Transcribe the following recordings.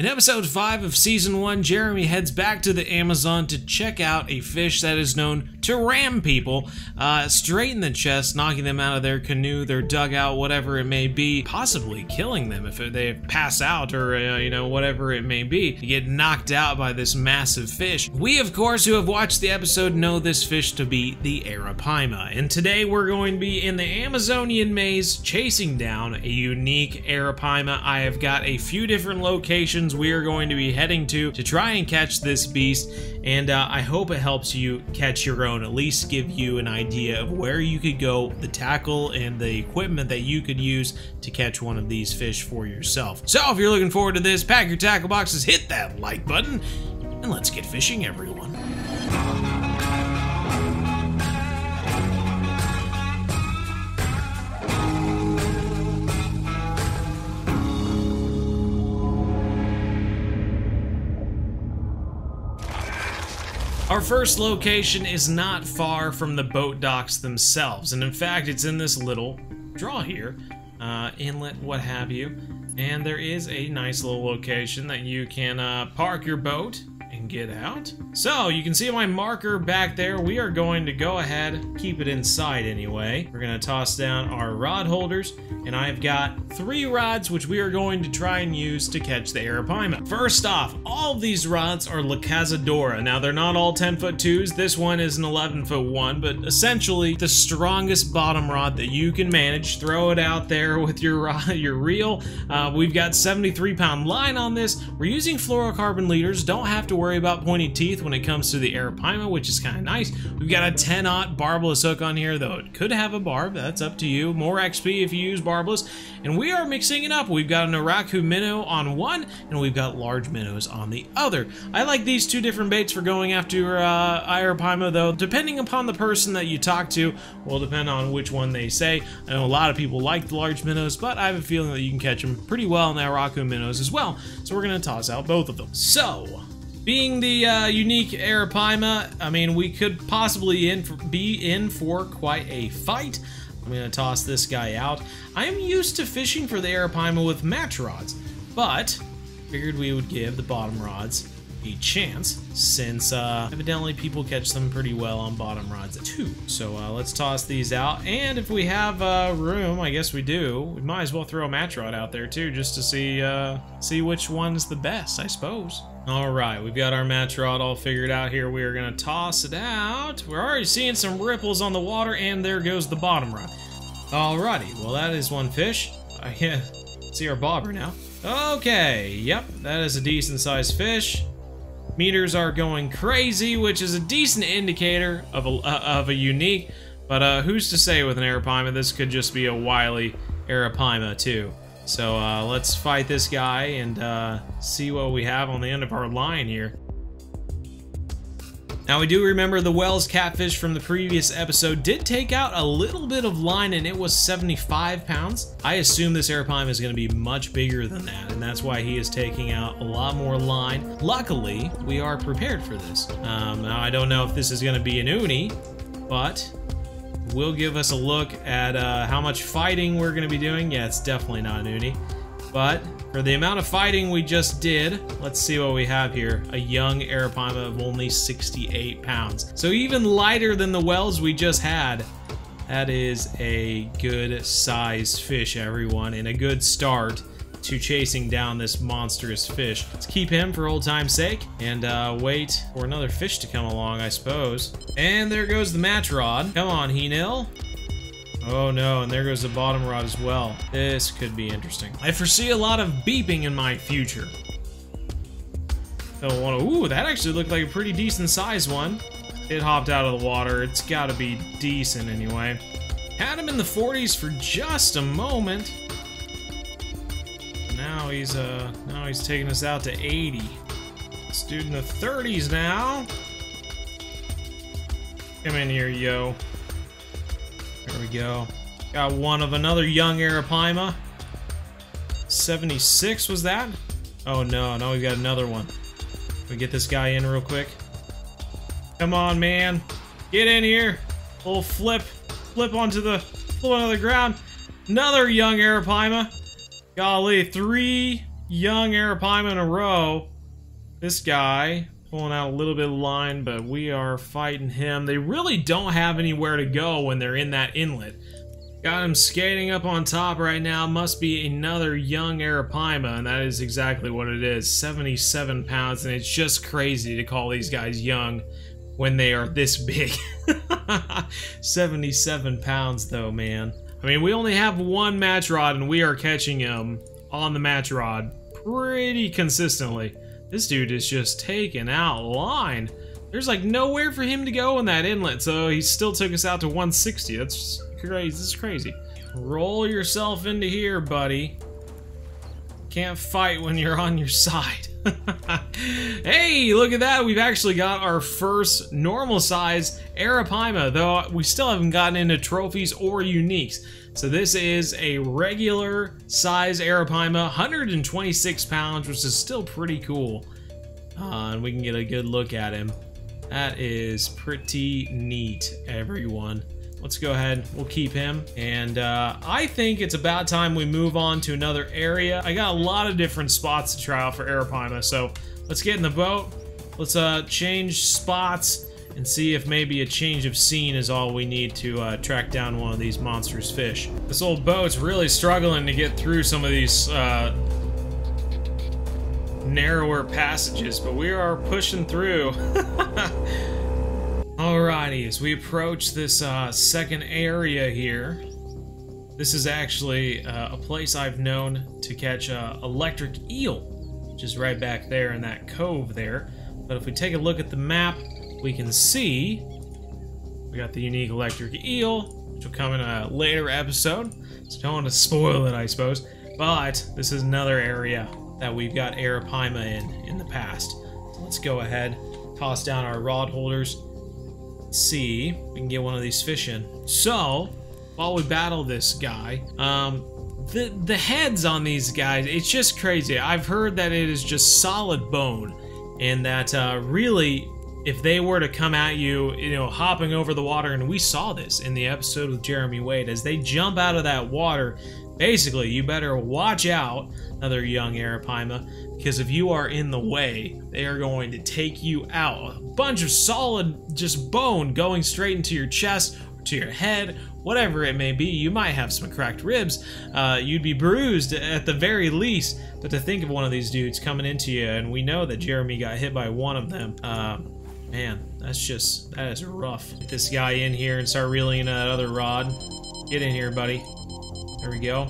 In episode 5 of season 1, Jeremy heads back to the Amazon to check out a fish that is known to ram people uh, straight in the chest, knocking them out of their canoe, their dugout, whatever it may be, possibly killing them if they pass out or, uh, you know, whatever it may be. You get knocked out by this massive fish. We, of course, who have watched the episode know this fish to be the Arapaima. And today we're going to be in the Amazonian maze chasing down a unique Arapaima. I have got a few different locations we are going to be heading to to try and catch this beast and uh, I hope it helps you catch your own, at least give you an idea of where you could go, the tackle and the equipment that you could use to catch one of these fish for yourself. So if you're looking forward to this, pack your tackle boxes, hit that like button, and let's get fishing everyone. Our first location is not far from the boat docks themselves, and in fact, it's in this little draw here, uh, inlet, what have you. And there is a nice little location that you can uh, park your boat get out. So you can see my marker back there. We are going to go ahead, keep it inside anyway. We're going to toss down our rod holders and I've got three rods which we are going to try and use to catch the Arapaima. First off, all of these rods are La Cazadora. Now they're not all 10 foot twos. This one is an 11 foot one, but essentially the strongest bottom rod that you can manage. Throw it out there with your rod, your reel. Uh, we've got 73 pound line on this. We're using fluorocarbon leaders. Don't have to worry about pointy teeth when it comes to the Arapaima, which is kind of nice. We've got a 10-aught barbless hook on here, though it could have a barb. That's up to you. More XP if you use barbless. And we are mixing it up. We've got an Araku minnow on one, and we've got large minnows on the other. I like these two different baits for going after uh, Arapaima, though. Depending upon the person that you talk to, will depend on which one they say. I know a lot of people like the large minnows, but I have a feeling that you can catch them pretty well in the Araku minnows as well. So we're going to toss out both of them. So, being the uh, unique Arapaima, I mean, we could possibly in for, be in for quite a fight. I'm going to toss this guy out. I am used to fishing for the Arapaima with match rods, but figured we would give the bottom rods a chance since uh, evidently people catch them pretty well on bottom rods too. So uh, let's toss these out. And if we have uh, room, I guess we do, we might as well throw a match rod out there too just to see, uh, see which one's the best, I suppose. All right, we've got our match rod all figured out here. We are gonna toss it out. We're already seeing some ripples on the water and there goes the bottom rod. Alrighty, well that is one fish. I can see our bobber now. Okay, yep, that is a decent sized fish. Meters are going crazy, which is a decent indicator of a, uh, of a unique, but uh, who's to say with an Arapaima, this could just be a wily Arapaima too. So uh, let's fight this guy and uh, see what we have on the end of our line here. Now we do remember the Wels catfish from the previous episode did take out a little bit of line and it was 75 pounds. I assume this Arapaima is going to be much bigger than that and that's why he is taking out a lot more line. Luckily, we are prepared for this. Um, now I don't know if this is going to be an uni, but will give us a look at uh, how much fighting we're going to be doing. Yeah, it's definitely not uni. But for the amount of fighting we just did, let's see what we have here. A young Arapaima of only 68 pounds. So even lighter than the wels we just had. That is a good sized fish, everyone, and a good start to chasing down this monstrous fish. Let's keep him for old time's sake and uh, wait for another fish to come along, I suppose. And there goes the match rod. Come on, Heenil. Oh no, and there goes the bottom rod as well. This could be interesting. I foresee a lot of beeping in my future. Don't want to. Ooh, that actually looked like a pretty decent size one. It hopped out of the water. It's got to be decent anyway. Had him in the 40s for just a moment. Now he's uh now he's taking us out to 80. This dude in the 30s now. Come in here, yo. There we go. Got one of another young Arapaima. 76 was that? Oh no, no, we got another one. We get this guy in real quick. Come on, man. Get in here. Little flip. Flip onto the flip onto the ground. Another young Arapaima. Golly, three young Arapaima in a row. This guy pulling out a little bit of line, but we are fighting him. They really don't have anywhere to go when they're in that inlet. Got him skating up on top right now. Must be another young Arapaima, and that is exactly what it is. 77 pounds, and it's just crazy to call these guys young when they are this big. 77 pounds, though, man. I mean, we only have one match rod, and we are catching him on the match rod pretty consistently. This dude is just taking out line. There's like nowhere for him to go in that inlet, so he still took us out to 160. That's crazy. This is crazy. Roll yourself into here, buddy. Can't fight when you're on your side. hey, look at that. We've actually got our first normal size Arapaima, though we still haven't gotten into trophies or uniques. So this is a regular size Arapaima, 126 pounds, which is still pretty cool. Uh, and we can get a good look at him. That is pretty neat, everyone. Let's go ahead, we'll keep him. And uh, I think it's about time we move on to another area. I got a lot of different spots to try out for Arapaima, so let's get in the boat. Let's uh, change spots and see if maybe a change of scene is all we need to uh, track down one of these monstrous fish. This old boat's really struggling to get through some of these uh, narrower passages, but we are pushing through. Alrighty, as we approach this uh, second area here, this is actually uh, a place I've known to catch uh, electric eel, which is right back there in that cove there. But if we take a look at the map, we can see we got the unique electric eel, which will come in a later episode, so don't want to spoil it, I suppose. But this is another area that we've got Arapaima in in the past. So let's go ahead, toss down our rod holders, see we can get one of these fish in. So, while we battle this guy, um, the, the heads on these guys, it's just crazy. I've heard that it is just solid bone, and that uh, really, if they were to come at you, you know, hopping over the water, and we saw this in the episode with Jeremy Wade, as they jump out of that water, basically, you better watch out, another young Arapaima, because if you are in the way, they are going to take you out. A bunch of solid, just bone going straight into your chest, to your head, whatever it may be. You might have some cracked ribs. Uh, you'd be bruised at the very least. But to think of one of these dudes coming into you, and we know that Jeremy got hit by one of them. Uh, man, that's just, that is rough. Get this guy in here and start reeling in that other rod. Get in here, buddy. There we go.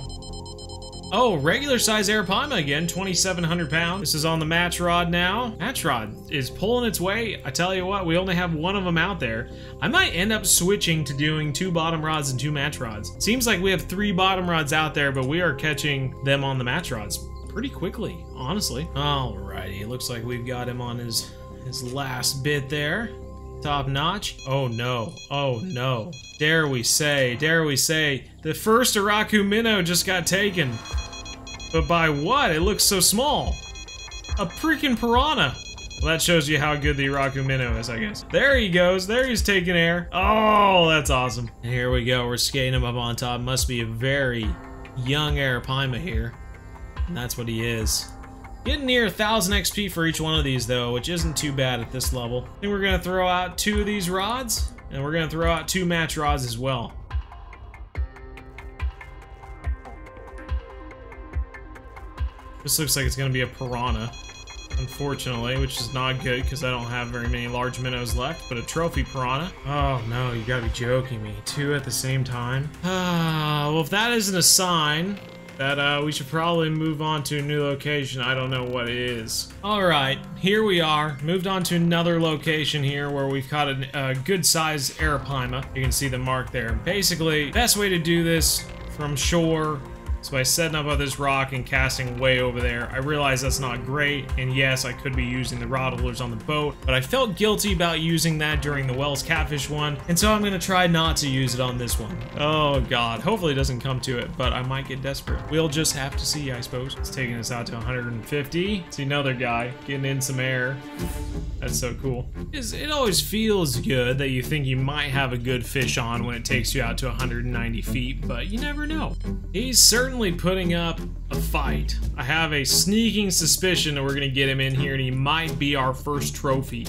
Oh, regular size Arapaima again, 2,700 pounds. This is on the match rod now. Match rod is pulling its way. I tell you what, we only have one of them out there. I might end up switching to doing two bottom rods and two match rods. Seems like we have three bottom rods out there, but we are catching them on the match rods pretty quickly, honestly. Alrighty, looks like we've got him on his, his last bit there. Top notch. Oh no. Oh no. Dare we say, dare we say, the first Araku Minnow just got taken. But by what? It looks so small. A freaking piranha. Well, that shows you how good the Araku Minnow is, I guess. There he goes. There he's taking air. Oh, that's awesome. And here we go. We're skating him up on top. Must be a very young Arapaima here. And that's what he is. Getting near 1,000 XP for each one of these, though, which isn't too bad at this level. I think we're going to throw out two of these rods, and we're going to throw out two match rods as well. This looks like it's going to be a piranha, unfortunately, which is not good because I don't have very many large minnows left, but a trophy piranha. Oh no, you gotta be joking me. Two at the same time? Ah, well if that isn't a sign that uh, we should probably move on to a new location, I don't know what it is. Alright, here we are. Moved on to another location here where we've caught a, a good sized Arapaima. You can see the mark there. Basically, best way to do this from shore so by setting up on this rock and casting way over there, I realize that's not great, and yes, I could be using the rod holders on the boat, but I felt guilty about using that during the Wels Catfish one, and so I'm gonna try not to use it on this one. Oh god, hopefully it doesn't come to it, but I might get desperate. We'll just have to see, I suppose. It's taking us out to 150. See another guy getting in some air. That's so cool. It always feels good that you think you might have a good fish on when it takes you out to 190 feet, but you never know. He's certainly certainly putting up a fight. I have a sneaking suspicion that we're going to get him in here and he might be our first trophy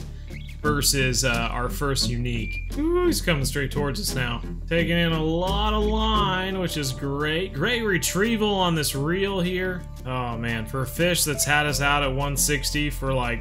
versus uh, our first unique. Ooh, he's coming straight towards us now. Taking in a lot of line, which is great. Great retrieval on this reel here. Oh man, for a fish that's had us out at 160 for like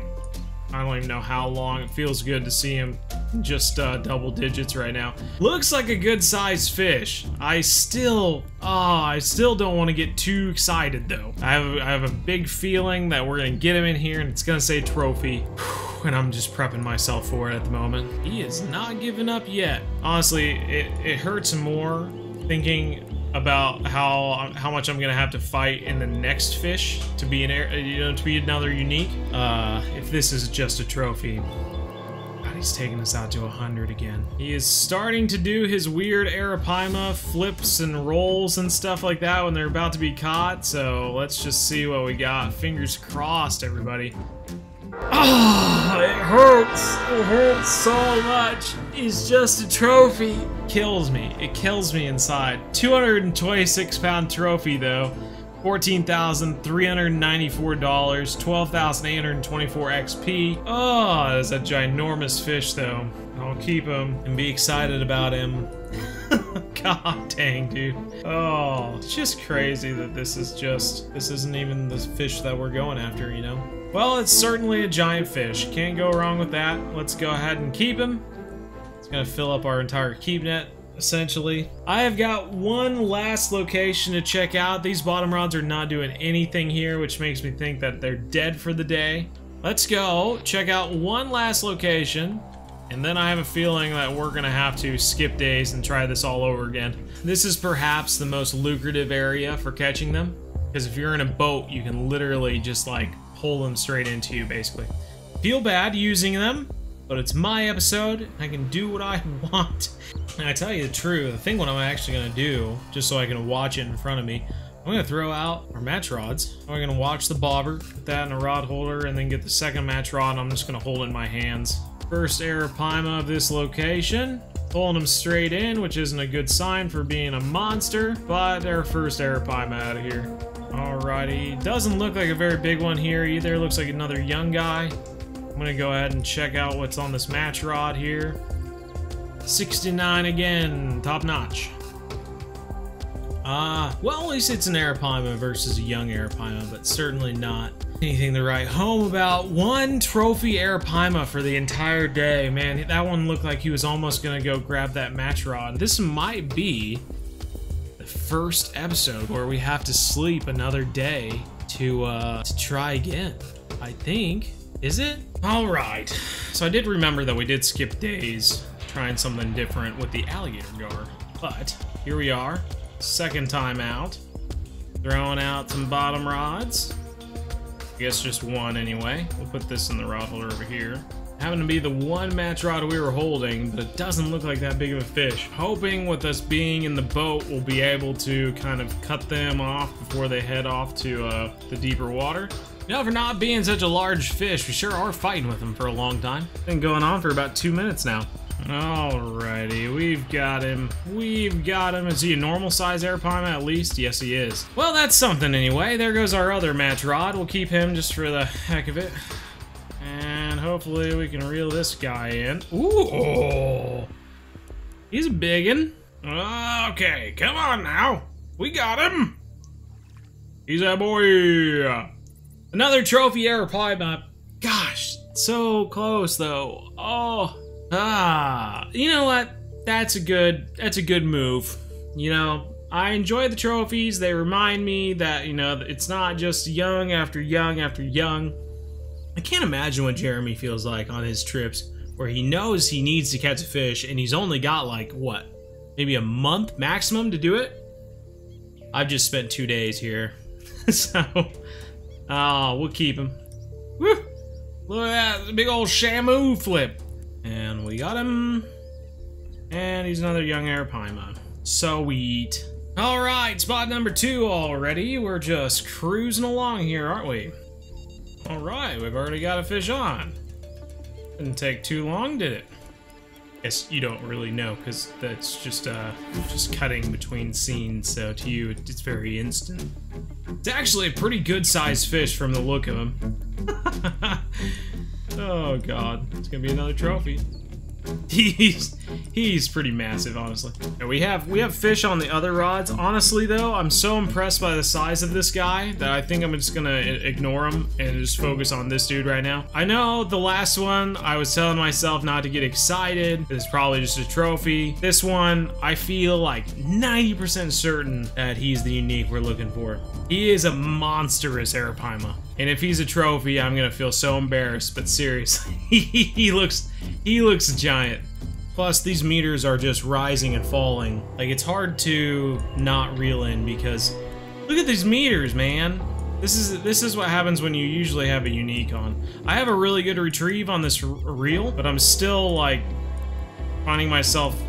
I don't even know how long. It feels good to see him just uh, double digits right now. Looks like a good sized fish. I still, oh, I still don't want to get too excited though. I have, I have a big feeling that we're gonna get him in here and it's gonna say trophy. And I'm just prepping myself for it at the moment. He is not giving up yet. Honestly, it, it hurts more thinking about how how much I'm gonna have to fight in the next fish to be an air. you know to be another unique. Uh, if this is just a trophy, he's taking us out to hundred again. He is starting to do his weird arapaima flips and rolls and stuff like that when they're about to be caught. So let's just see what we got. Fingers crossed, everybody. Ah, oh, it hurts. It hurts so much. He's just a trophy. Kills me. It kills me inside. 226 pound trophy though. $14,394, 12,824 XP. Oh, that's a ginormous fish though. I'll keep him and be excited about him. God dang, dude. Oh, it's just crazy that this is just, this isn't even the fish that we're going after, you know? Well, it's certainly a giant fish. Can't go wrong with that. Let's go ahead and keep him. It's gonna fill up our entire keep net, essentially. I have got one last location to check out. These bottom rods are not doing anything here, which makes me think that they're dead for the day. Let's go check out one last location. And then I have a feeling that we're gonna have to skip days and try this all over again. This is perhaps the most lucrative area for catching them. Because if you're in a boat, you can literally just like pull them straight into you, basically. Feel bad using them, but it's my episode. I can do what I want. And I tell you the truth, I think what I'm actually going to do, just so I can watch it in front of me, I'm going to throw out our match rods. I'm going to watch the bobber, put that in a rod holder, and then get the second match rod, and I'm just going to hold it in my hands. First Arapaima of this location. Pulling them straight in, which isn't a good sign for being a monster, but our first Arapaima out of here. Alrighty, doesn't look like a very big one here either. Looks like another young guy. I'm gonna go ahead and check out what's on this match rod here. 69 again, top notch. Ah, uh, well, at least it's an Arapaima versus a young Arapaima, but certainly not anything to write home about. One trophy Arapaima for the entire day. Man, that one looked like he was almost gonna go grab that match rod. This might be the first episode where we have to sleep another day to uh, to try again. I think. Is it? All right. So I did remember that we did skip days trying something different with the alligator gar. But here we are, second time out. Throwing out some bottom rods. I guess just one anyway. We'll put this in the rod holder over here happened to be the one match rod we were holding, but it doesn't look like that big of a fish. Hoping with us being in the boat, we'll be able to kind of cut them off before they head off to uh, the deeper water. You know, for not being such a large fish, we sure are fighting with him for a long time. Been going on for about two minutes now. Alrighty, we've got him. We've got him. Is he a normal size Arapaima at least? Yes, he is. Well, that's something anyway. There goes our other match rod. We'll keep him just for the heck of it And hopefully we can reel this guy in. Ooh! He's a biggin. Okay, come on now. We got him. He's a boy. Another trophy Arapaima. Gosh, so close though. Oh, ah. You know what? That's a good. That's a good move. You know, I enjoy the trophies. They remind me that you know it's not just young after young after young. I can't imagine what Jeremy feels like on his trips where he knows he needs to catch a fish and he's only got like, what, maybe a month maximum to do it? I've just spent two days here. so, oh, we'll keep him. Woo! Look at that, big old Shamu flip. And we got him. And he's another young Arapaima. So sweet. Alright, spot number two already. We're just cruising along here, aren't we? Alright, we've already got a fish on. Didn't take too long, did it? Guess you don't really know because that's just uh just cutting between scenes so to you it's very instant. It's actually a pretty good sized fish from the look of him oh god. It's gonna be another trophy he's he's pretty massive honestly. And we have we have fish on the other rods. Honestly though i'm so impressed by the size of this guy that i think i'm just gonna ignore him and just focus on this dude right now. I know the last one i was telling myself not to get excited. It's probably just a trophy. This one i feel like 90 percent certain that he's the unique we're looking for. He is a monstrous arapaima. And if he's a trophy, I'm gonna feel so embarrassed, but seriously, he looks he looks giant. Plus, these meters are just rising and falling. Like, it's hard to not reel in because look at these meters, man. This is this is what happens when you usually have a unique on. I have a really good retrieve on this reel, but I'm still like finding myself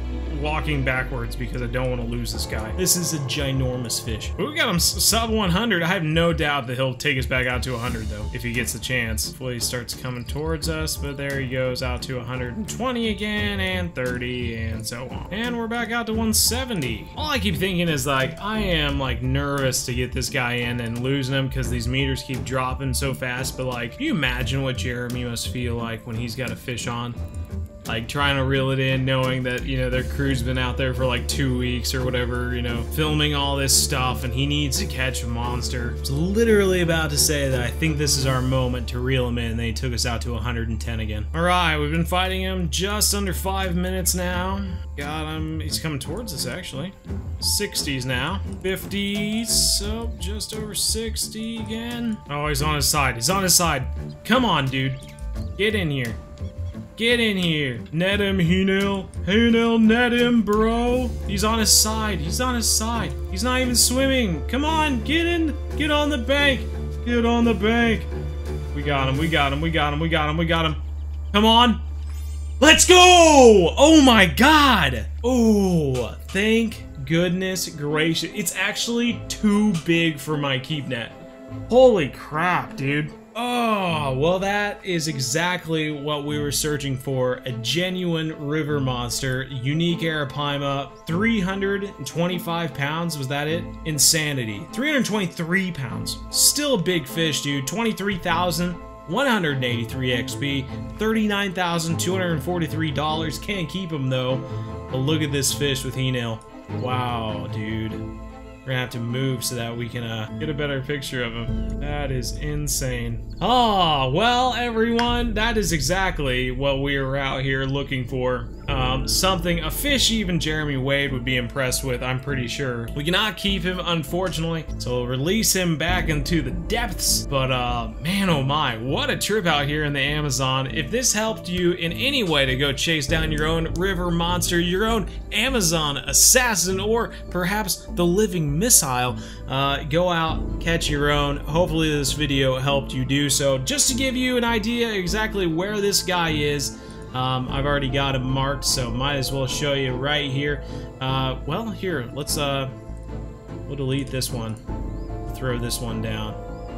walking backwards because I don't want to lose this guy. This is a ginormous fish. But we got him sub 100. I have no doubt that he'll take us back out to 100 though, if he gets the chance. Hopefully he starts coming towards us, but there he goes out to 120 again, and 30, and so on. And we're back out to 170. All I keep thinking is like, I am like nervous to get this guy in and losing him because these meters keep dropping so fast, but like, can you imagine what Jeremy must feel like when he's got a fish on? Like trying to reel it in knowing that you know their crew's been out there for like two weeks or whatever you know filming all this stuff and he needs to catch a monster. I was literally about to say that I think this is our moment to reel him in. They took us out to 110 again. All right we've been fighting him just under five minutes now. Got him he's coming towards us actually. 60s now. 50s so just over 60 again. Oh he's on his side. He's on his side. Come on dude. Get in here Get in here. Net him, Henel. Henel, net him, bro. He's on his side. He's on his side. He's not even swimming. Come on, get in. Get on the bank. Get on the bank. We got him. We got him. We got him. We got him. We got him. Come on. Let's go! Oh my god! Oh, thank goodness gracious. It's actually too big for my keep net. Holy crap, dude. Oh, well that is exactly what we were searching for. A genuine river monster, unique arapaima, 325 pounds, was that it? Insanity. 323 pounds. Still a big fish, dude. 23,000. 183 XP, $39,243. Can't keep him though. But look at this fish with Henel. Wow, dude. We're gonna have to move so that we can uh, get a better picture of him. That is insane. Ah, oh, well, everyone, that is exactly what we were out here looking for. Um, something a fish even Jeremy Wade would be impressed with, I'm pretty sure. We cannot keep him, unfortunately, so we'll release him back into the depths. But, uh, man oh my, what a trip out here in the Amazon. If this helped you in any way to go chase down your own river monster, your own Amazon assassin, or perhaps the living missile, uh, go out, catch your own. Hopefully this video helped you do so. Just to give you an idea exactly where this guy is, um, I've already got him marked, so might as well show you right here. Uh, well, here, let's, uh, we'll delete this one. Throw this one down.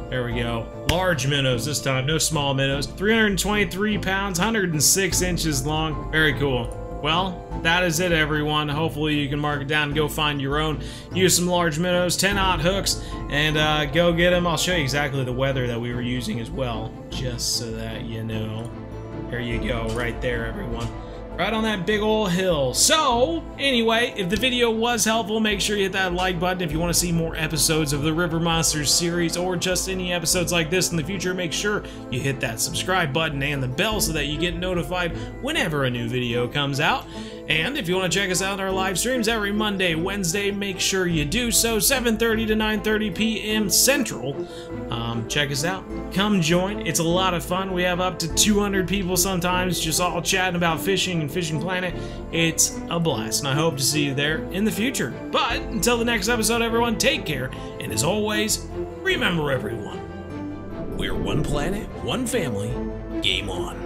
There we go. Large minnows this time, no small minnows. 323 pounds, 106 inches long. Very cool. Well, that is it, everyone. Hopefully you can mark it down and go find your own. Use some large minnows, 10-aught hooks, and uh, go get them. I'll show you exactly the weather that we were using as well, just so that you know. There you go, right there, everyone. Right on that big old hill. So, anyway, if the video was helpful, make sure you hit that like button. If you want to see more episodes of the River Monsters series or just any episodes like this in the future, make sure you hit that subscribe button and the bell so that you get notified whenever a new video comes out. And if you want to check us out on our live streams every Monday, Wednesday, make sure you do so, 7.30 to 9.30 p.m. Central. Um, check us out. Come join. It's a lot of fun. We have up to 200 people sometimes just all chatting about fishing and Fishing Planet. It's a blast, and I hope to see you there in the future. But until the next episode, everyone, take care. And as always, remember everyone, we're one planet, one family. Game on.